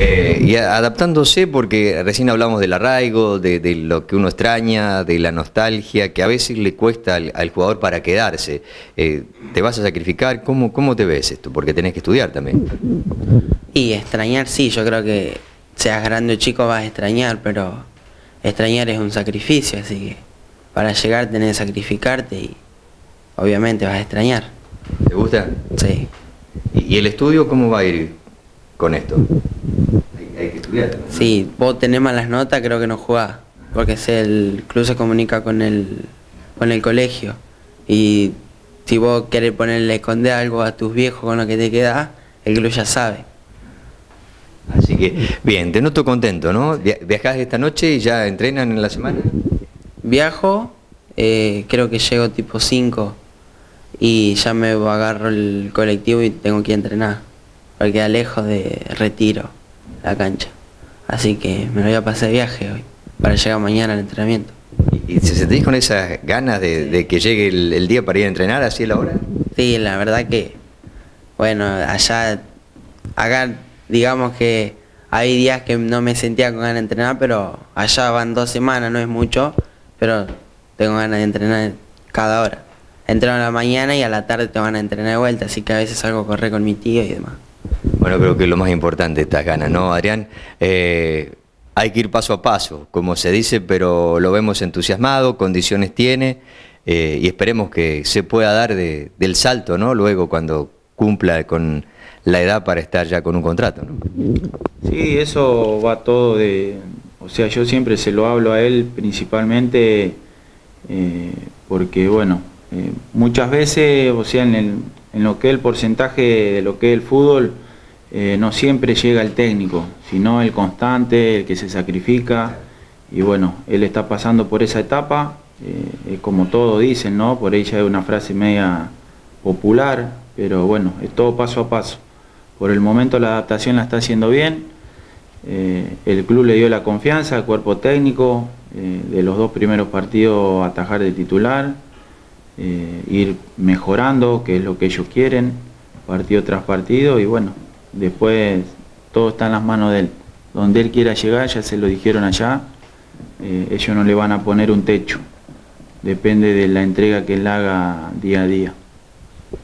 Eh, y adaptándose, porque recién hablamos del arraigo, de, lo que uno extraña, de la nostalgia, que a veces le cuesta al, jugador para quedarse. Eh, ¿Te vas a sacrificar? ¿Cómo, ¿Cómo te ves esto? Porque tenés que estudiar también. Y extrañar, sí, yo creo que seas grande o chico vas a extrañar, pero extrañar es un sacrificio, así que para llegar tenés que sacrificarte y obviamente vas a extrañar. ¿Te gusta? Sí. ¿Y, el estudio cómo va a ir con esto? Hay, que estudiar. Sí, vos tenés malas notas, creo que no jugás, porque el club se comunica con el, con el colegio y si vos querés ponerle esconder algo a tus viejos con lo que te queda, el club ya sabe. Así que, bien, te noto contento, ¿no? ¿Viajás esta noche y ya entrenan en la semana? Viajo, eh, creo que llego tipo 5 y ya me agarro el colectivo y tengo que entrenar, porque lejos de retiro la cancha. Así que me voy a pasar de viaje hoy, para llegar mañana al entrenamiento. ¿Y se sentís con esas ganas de, que llegue el, día para ir a entrenar así a la hora? Sí, la verdad que, bueno, allá, acá digamos que hay días que no me sentía con ganas de entrenar, pero allá van dos semanas, no es mucho, pero tengo ganas de entrenar cada hora. Entreno a la mañana y a la tarde te van a entrenar de vuelta, así que a veces salgo a correr con mi tío y demás. Bueno, creo que lo más importante estas ganas, ¿no, Adrián? Eh, hay que ir paso a paso, como se dice, pero lo vemos entusiasmado, condiciones tiene eh, y esperemos que se pueda dar del salto, ¿no? Luego cuando cumpla con la edad para estar ya con un contrato, ¿no? Sí, eso va todo de, o sea, yo siempre se lo hablo a él principalmente eh, porque, bueno, muchas veces, o sea, en, lo que es el porcentaje de lo que es el fútbol, eh, no siempre llega el técnico, sino el constante, el que se sacrifica. Y bueno, él está pasando por esa etapa, eh, como todos dicen, ¿no? Por ella es una frase media popular, pero bueno, es todo paso a paso. Por el momento la adaptación la está haciendo bien, el club le dio la confianza al cuerpo técnico, de los dos primeros partidos atajar de titular, eh, ir mejorando, que es lo que ellos quieren, partido tras partido, y bueno, después todo está en las manos de él. Donde él quiera llegar, ya se lo dijeron allá, eh, ellos no le van a poner un techo, depende de la entrega que él haga día a día.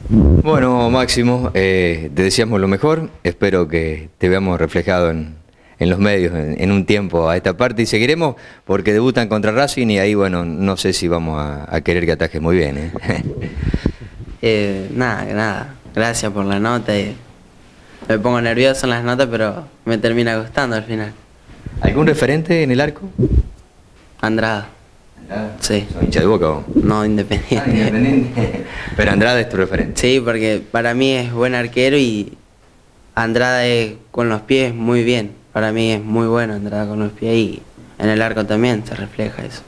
Bueno, Máximo, eh, te deseamos lo mejor, espero que te veamos reflejado en, en los medios en, un tiempo a esta parte y seguiremos porque debutan contra Racing y ahí, bueno, no sé si vamos a, querer que ataje muy bien. ¿eh? ¿eh? nada, nada. Gracias por la nota. Me pongo nervioso en las notas, pero me termina gustando al final. ¿Algún referente en el arco? Andrada. ¿Andrada? Sí. hincha de boca No, independiente. Ah, independiente. pero Andrada es tu referente. Sí, porque para mí es buen arquero y Andrada es con los pies muy bien para mí es muy bueno entrar con los pies y en el arco también se refleja eso.